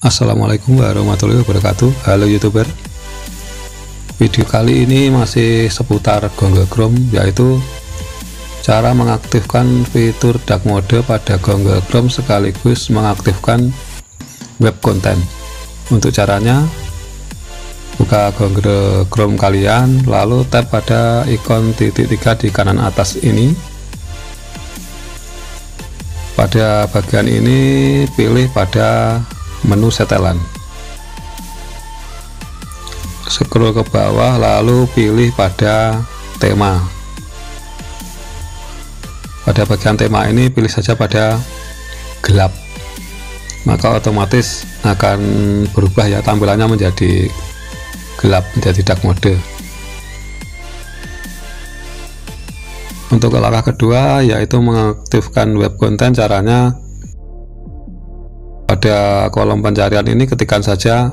Assalamualaikum warahmatullahi wabarakatuh. Halo youtuber. Video kali ini masih seputar Google Chrome yaitu Cara mengaktifkan fitur dark mode pada Google Chrome sekaligus mengaktifkan web content. Untuk caranya Buka Google Chrome kalian lalu tap pada ikon titik tiga di kanan atas ini. Pada bagian ini pilih pada menu setelan. Scroll ke bawah lalu pilih pada tema. Pada bagian tema ini pilih saja pada gelap. Maka otomatis akan berubah ya tampilannya menjadi gelap menjadi dark mode. Untuk langkah kedua yaitu mengaktifkan web content caranya pada kolom pencarian ini ketikkan saja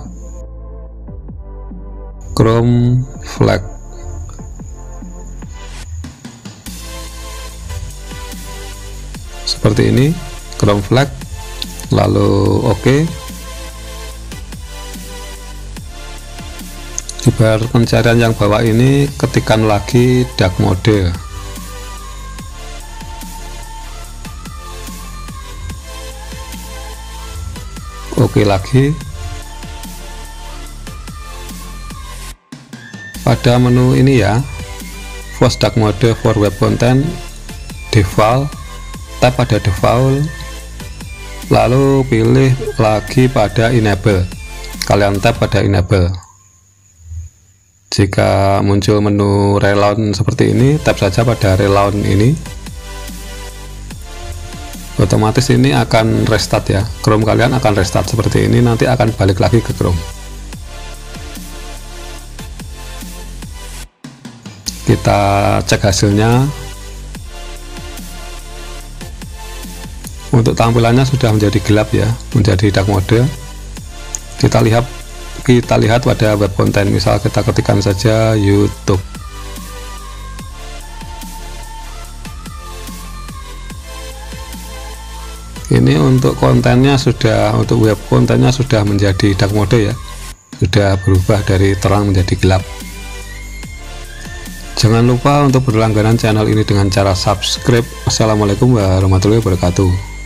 Chrome flag seperti ini Chrome flag lalu OK. di bar pencarian yang bawah ini ketikkan lagi dark mode oke lagi. Pada menu ini ya. Force dark mode for web content default tap pada default lalu pilih lagi pada enable. Kalian tap pada enable. Jika muncul menu relaunch seperti ini tap saja pada relaunch ini otomatis ini akan restart ya. Chrome kalian akan restart seperti ini nanti akan balik lagi ke Chrome. Kita cek hasilnya. Untuk tampilannya sudah menjadi gelap ya menjadi dark mode. Kita lihat kita lihat pada web content misal kita ketikkan saja YouTube ini untuk kontennya sudah untuk web kontennya sudah menjadi dark mode ya. Sudah berubah dari terang menjadi gelap. Jangan lupa untuk berlangganan channel ini dengan cara subscribe. Assalamualaikum warahmatullahi wabarakatuh